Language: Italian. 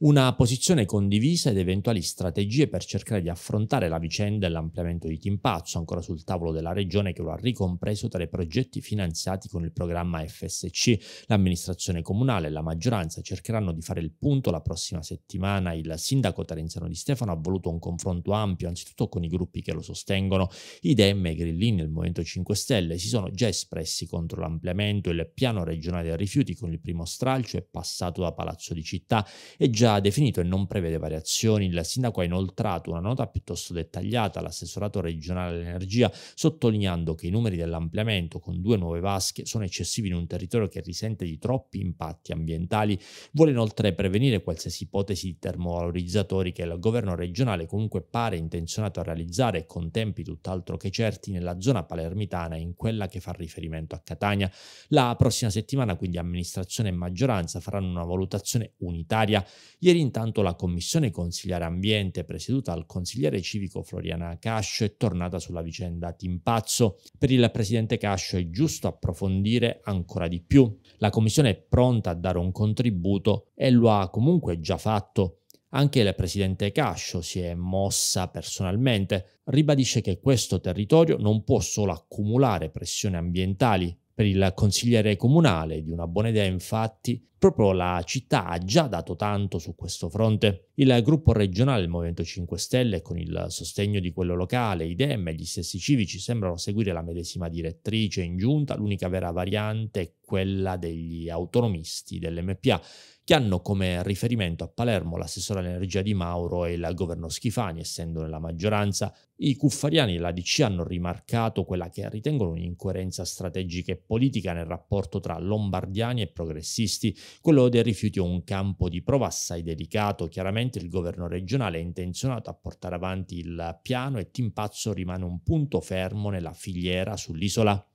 una posizione condivisa ed eventuali strategie per cercare di affrontare la vicenda dell'ampliamento di Timpazzo, ancora sul tavolo della regione che lo ha ricompreso tra i progetti finanziati con il programma FSC. L'amministrazione comunale e la maggioranza cercheranno di fare il punto la prossima settimana. Il sindaco Terenzano Di Stefano ha voluto un confronto ampio, anzitutto con i gruppi che lo sostengono. I Dem e Grillini e il Movimento 5 Stelle si sono già espressi contro l'ampliamento. Il piano regionale dei rifiuti con il primo stralcio è passato da Palazzo di Città e già definito e non prevede variazioni. Il sindaco ha inoltrato una nota piuttosto dettagliata all'assessorato regionale dell'energia, sottolineando che i numeri dell'ampliamento con due nuove vasche sono eccessivi in un territorio che risente di troppi impatti ambientali. Vuole inoltre prevenire qualsiasi ipotesi di termovalorizzatori che il governo regionale comunque pare intenzionato a realizzare con tempi tutt'altro che certi nella zona palermitana e in quella che fa riferimento a Catania. La prossima settimana quindi amministrazione e maggioranza faranno una valutazione unitaria. Ieri intanto la commissione consigliare ambiente presieduta dal consigliere civico Floriana Cascio è tornata sulla vicenda Timpazzo. Per il presidente Cascio è giusto approfondire ancora di più. La commissione è pronta a dare un contributo e lo ha comunque già fatto. Anche il presidente Cascio si è mossa personalmente, ribadisce che questo territorio non può solo accumulare pressioni ambientali, per il consigliere comunale di una buona idea, infatti, proprio la città ha già dato tanto su questo fronte. Il gruppo regionale del Movimento 5 Stelle, con il sostegno di quello locale, i Dem e gli stessi civici sembrano seguire la medesima direttrice in giunta, l'unica vera variante è quella degli autonomisti dell'MPA, che hanno come riferimento a Palermo l'assessore all'energia di Mauro e il governo Schifani, essendo nella maggioranza. I cuffariani e la DC hanno rimarcato quella che ritengono un'incoerenza strategica e politica nel rapporto tra lombardiani e progressisti. Quello dei rifiuti è un campo di prova assai delicato. Chiaramente il governo regionale è intenzionato a portare avanti il piano e Timpazzo rimane un punto fermo nella filiera sull'isola.